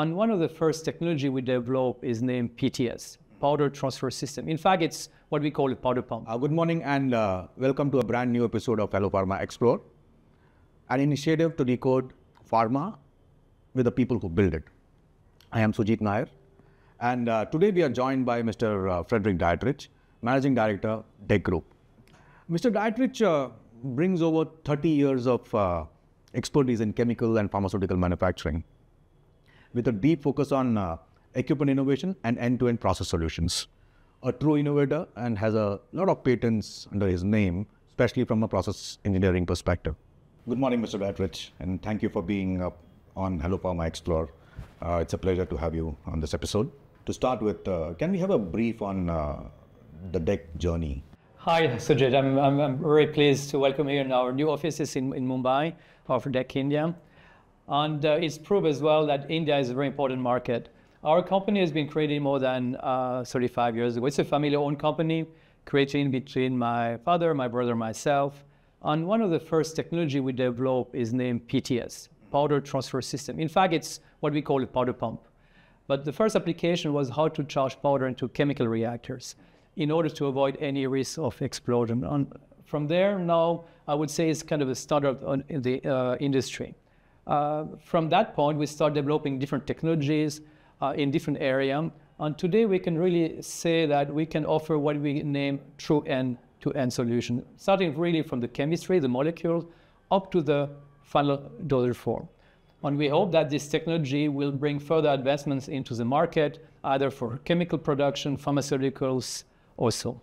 And one of the first technology we developed is named PTS, Powder Transfer System. In fact, it's what we call a powder pump. Uh, good morning and uh, welcome to a brand new episode of Hello Pharma Explore, an initiative to decode pharma with the people who build it. I am Sujit Nair, and uh, today we are joined by Mr. Uh, Frederic Dietrich, Managing Director, DEC Group. Mr. Dietrich uh, brings over 30 years of uh, expertise in chemical and pharmaceutical manufacturing with a deep focus on uh, equipment innovation and end-to-end process solutions. A true innovator and has a lot of patents under his name, especially from a process engineering perspective. Good morning, Mr. Dietrich, and thank you for being up on Hello Pharma Explore. Uh, it's a pleasure to have you on this episode. To start with, uh, can we have a brief on uh, the DEC journey? Hi, Sujit. I'm, I'm, I'm very pleased to welcome you in our new offices in, in Mumbai of DEC India. And uh, it's proved as well that India is a very important market. Our company has been created more than uh, 35 years ago. It's a family-owned company created between my father, my brother, myself. And one of the first technology we developed is named PTS, Powder Transfer System. In fact, it's what we call a powder pump. But the first application was how to charge powder into chemical reactors in order to avoid any risk of explosion. And from there, now I would say it's kind of a startup in the uh, industry. Uh, from that point, we start developing different technologies uh, in different areas. And today we can really say that we can offer what we name true end-to-end solution, starting really from the chemistry, the molecules, up to the final dosage form. And we hope that this technology will bring further advancements into the market, either for chemical production, pharmaceuticals, also.